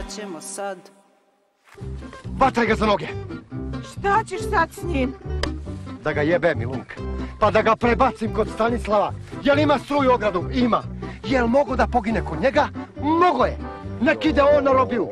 šta ćemo sad? Bataj ga za noge! Šta ćeš sad s njim? Da ga jebe, Milunk. Pa da ga prebacim kod Stanislava. Jel ima struju ogradu? Ima. Jel mogu da pogine kod njega? Mogo je. Nek ide on na robiju.